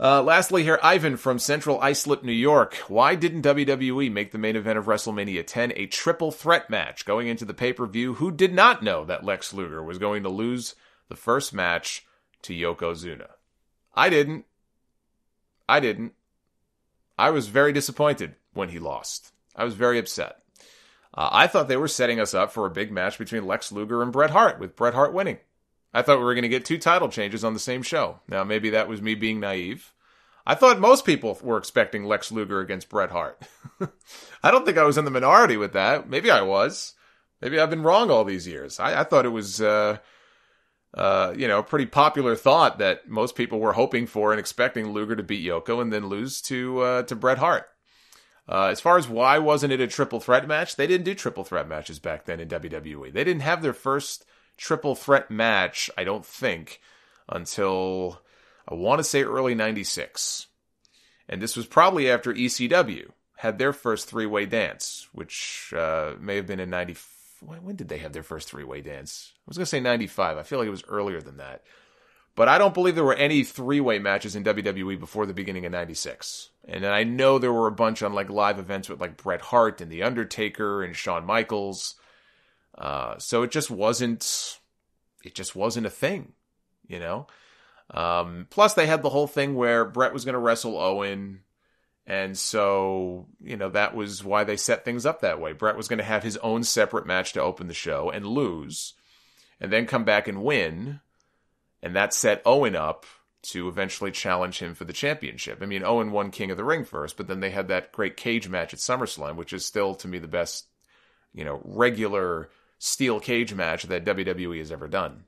Uh, lastly, here, Ivan from Central Islip, New York. Why didn't WWE make the main event of WrestleMania 10 a triple threat match going into the pay per view? Who did not know that Lex Luger was going to lose the first match to Yokozuna? I didn't. I didn't. I was very disappointed when he lost. I was very upset. Uh, I thought they were setting us up for a big match between Lex Luger and Bret Hart, with Bret Hart winning. I thought we were going to get two title changes on the same show. Now, maybe that was me being naive. I thought most people were expecting Lex Luger against Bret Hart. I don't think I was in the minority with that. Maybe I was. Maybe I've been wrong all these years. I, I thought it was, uh, uh, you know, a pretty popular thought that most people were hoping for and expecting Luger to beat Yoko and then lose to uh, to Bret Hart. Uh, as far as why wasn't it a triple threat match, they didn't do triple threat matches back then in WWE. They didn't have their first triple threat match, I don't think, until I want to say early 96. And this was probably after ECW had their first three way dance, which uh, may have been in 90. When did they have their first three way dance? I was going to say 95. I feel like it was earlier than that. But I don't believe there were any three way matches in WWE before the beginning of 96. And I know there were a bunch on like live events with like Bret Hart and The Undertaker and Shawn Michaels. Uh, so it just wasn't, it just wasn't a thing, you know? Um, plus they had the whole thing where Bret was going to wrestle Owen. And so, you know, that was why they set things up that way. Bret was going to have his own separate match to open the show and lose, and then come back and win and that set Owen up to eventually challenge him for the championship. I mean, Owen won King of the Ring first, but then they had that great cage match at SummerSlam, which is still to me the best, you know, regular steel cage match that WWE has ever done.